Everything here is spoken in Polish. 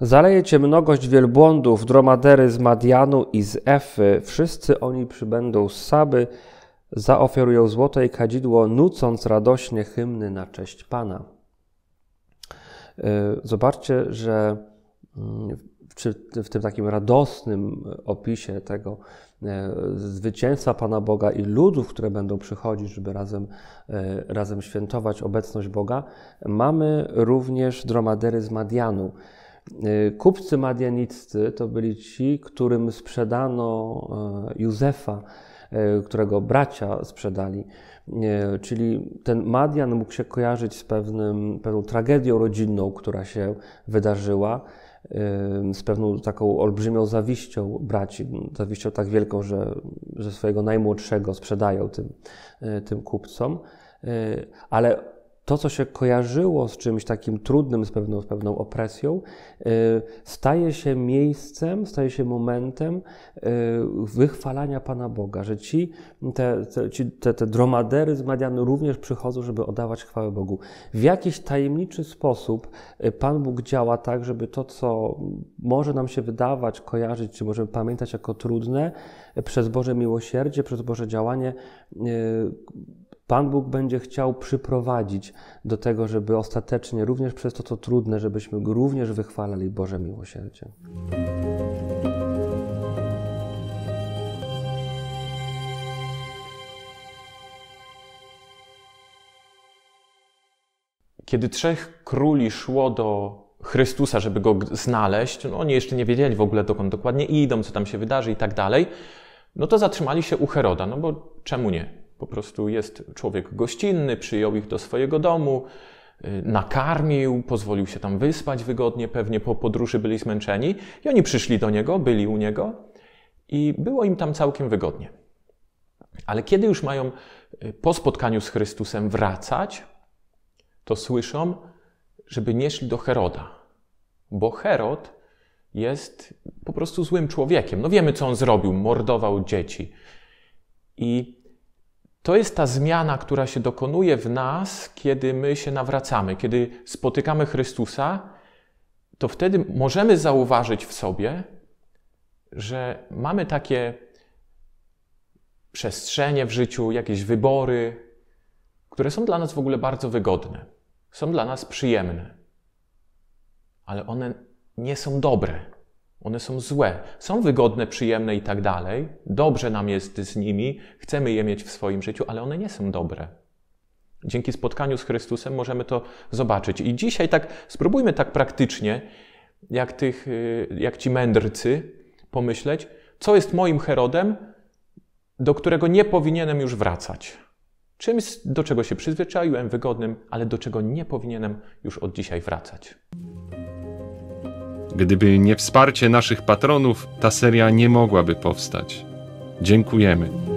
Zaleje cię mnogość wielbłądów, dromadery z Madianu i z Efy. Wszyscy oni przybędą z Saby, zaoferują złote i kadzidło, nucąc radośnie hymny na cześć Pana. E, zobaczcie, że mm, w tym takim radosnym opisie tego e, zwycięstwa Pana Boga i ludów, które będą przychodzić, żeby razem, e, razem świętować obecność Boga, mamy również dromadery z Madianu. Y, kupcy madianiccy to byli ci, którym sprzedano Józefa, którego bracia sprzedali. E, czyli ten Madian mógł się kojarzyć z pewnym, pewną tragedią rodzinną, która się wydarzyła, z pewną taką olbrzymią zawiścią braci, zawiścią tak wielką, że, że swojego najmłodszego sprzedają tym, tym kupcom. Ale to, co się kojarzyło z czymś takim trudnym, z pewną, z pewną opresją, y, staje się miejscem, staje się momentem y, wychwalania Pana Boga, że ci, te, te, te, te dromadery z Madianu również przychodzą, żeby oddawać chwałę Bogu. W jakiś tajemniczy sposób y, Pan Bóg działa tak, żeby to, co może nam się wydawać, kojarzyć, czy możemy pamiętać jako trudne, przez Boże miłosierdzie, przez Boże działanie, Pan Bóg będzie chciał przyprowadzić do tego, żeby ostatecznie, również przez to, co trudne, żebyśmy Go również wychwalali Boże miłosierdzie. Kiedy trzech króli szło do Chrystusa, żeby go znaleźć, no oni jeszcze nie wiedzieli w ogóle, dokąd dokładnie idą, co tam się wydarzy i tak dalej, no to zatrzymali się u Heroda, no bo czemu nie? Po prostu jest człowiek gościnny, przyjął ich do swojego domu, y, nakarmił, pozwolił się tam wyspać wygodnie, pewnie po podróży byli zmęczeni. I oni przyszli do niego, byli u niego i było im tam całkiem wygodnie. Ale kiedy już mają y, po spotkaniu z Chrystusem wracać, to słyszą, żeby nie szli do Heroda, bo Herod jest po prostu złym człowiekiem. No wiemy, co on zrobił, mordował dzieci. I to jest ta zmiana, która się dokonuje w nas, kiedy my się nawracamy, kiedy spotykamy Chrystusa, to wtedy możemy zauważyć w sobie, że mamy takie przestrzenie w życiu, jakieś wybory, które są dla nas w ogóle bardzo wygodne, są dla nas przyjemne, ale one nie są dobre. One są złe, są wygodne, przyjemne i tak dalej. Dobrze nam jest z nimi, chcemy je mieć w swoim życiu, ale one nie są dobre. Dzięki spotkaniu z Chrystusem możemy to zobaczyć. I dzisiaj tak spróbujmy tak praktycznie, jak, tych, y, jak ci mędrcy, pomyśleć, co jest moim Herodem, do którego nie powinienem już wracać. Czymś, do czego się przyzwyczaiłem, wygodnym, ale do czego nie powinienem już od dzisiaj wracać. Gdyby nie wsparcie naszych patronów, ta seria nie mogłaby powstać. Dziękujemy.